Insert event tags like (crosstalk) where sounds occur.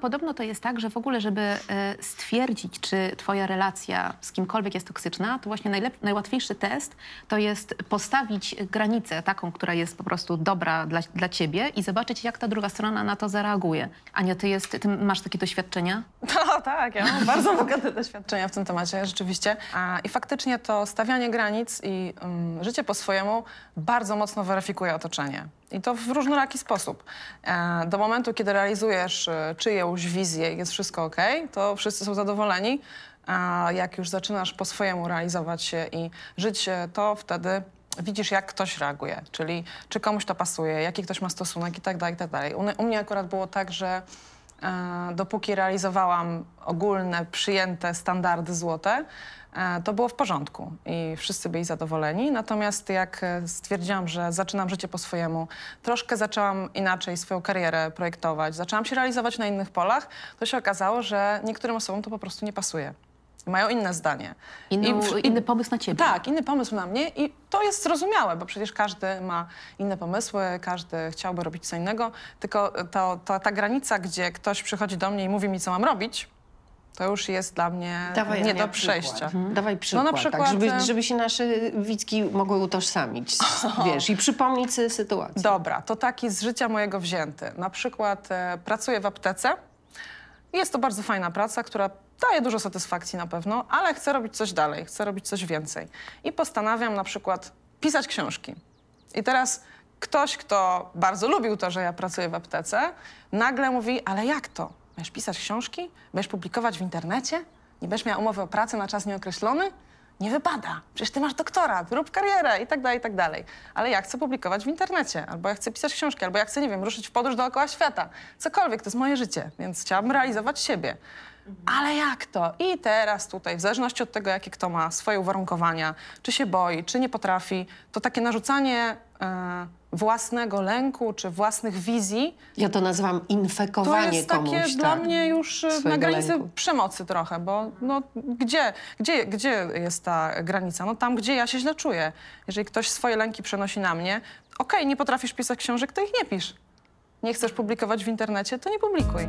Podobno to jest tak, że w ogóle, żeby e, stwierdzić, czy twoja relacja z kimkolwiek jest toksyczna, to właśnie najłatwiejszy test to jest postawić granicę taką, która jest po prostu dobra dla, dla ciebie i zobaczyć, jak ta druga strona na to zareaguje. Ania, ty, jest, ty masz takie doświadczenia? (laughs) Tak, ja mam bardzo (laughs) bogate doświadczenia w tym temacie, rzeczywiście. A, I faktycznie to stawianie granic i um, życie po swojemu bardzo mocno weryfikuje otoczenie. I to w różnoraki sposób. E, do momentu, kiedy realizujesz e, czyjąś wizję i jest wszystko ok, to wszyscy są zadowoleni. A jak już zaczynasz po swojemu realizować się i żyć, to wtedy widzisz, jak ktoś reaguje, czyli czy komuś to pasuje, jaki ktoś ma stosunek i tak dalej, i tak dalej. U, u mnie akurat było tak, że dopóki realizowałam ogólne, przyjęte standardy złote, e, to było w porządku i wszyscy byli zadowoleni. Natomiast jak e, stwierdziłam, że zaczynam życie po swojemu, troszkę zaczęłam inaczej swoją karierę projektować, zaczęłam się realizować na innych polach, to się okazało, że niektórym osobom to po prostu nie pasuje. Mają inne zdanie. Inną, I w- inny pomysł na ciebie. tak, inny pomysł na mnie i to jest zrozumiałe, bo przecież każdy ma inne pomysły, każdy chciałby robić co innego, tylko to, to, ta granica, gdzie ktoś przychodzi do mnie i mówi mi, co mam robić, to już jest dla mnie Dawaj, nie do przejścia. Przykład. Mhm. Dawaj przykład, No na przykład, tak, żeby, e, żeby się nasze widzki mogły utożsamić, z- (laughs) wiesz, i przypomnieć sobie sytuację. Dobra, to taki z życia mojego wzięty. Na przykład e, pracuję w aptece. Jest to bardzo fajna praca, która daje dużo satysfakcji na pewno, ale chcę robić coś dalej, chcę robić coś więcej. I postanawiam na przykład pisać książki. I teraz ktoś, kto bardzo lubił to, że ja pracuję w aptece, nagle mówi, ale jak to? Będziesz pisać książki? Będziesz publikować w internecie? Nie będziesz miała umowy o pracę na czas nieokreślony? Nie wypada. Przecież ty masz doktorat, rób karierę i tak dalej, i tak dalej. Ale ja chcę publikować w internecie, albo ja chcę pisać książki, albo ja chcę, nie wiem, ruszyć w podróż dookoła świata. Cokolwiek, to jest moje życie, więc chciałabym realizować siebie. Ale jak to? I teraz tutaj, w zależności od tego, jakie kto ma swoje uwarunkowania, czy się boi, czy nie potrafi, to takie narzucanie własnego lęku, czy własnych wizji, Ja to nazywam to infekowanie jest takie komuś. dla tak. mnie już e, na granicy lęku. przemocy trochę, bo no, gdzie, gdzie, gdzie jest ta granica? No tam, gdzie ja się źle czuję. Jeżeli ktoś swoje lęki przenosi na mnie, okej, nie potrafisz pisać książek, to ich nie pisz. Nie chcesz publikować w internecie, to nie publikuj.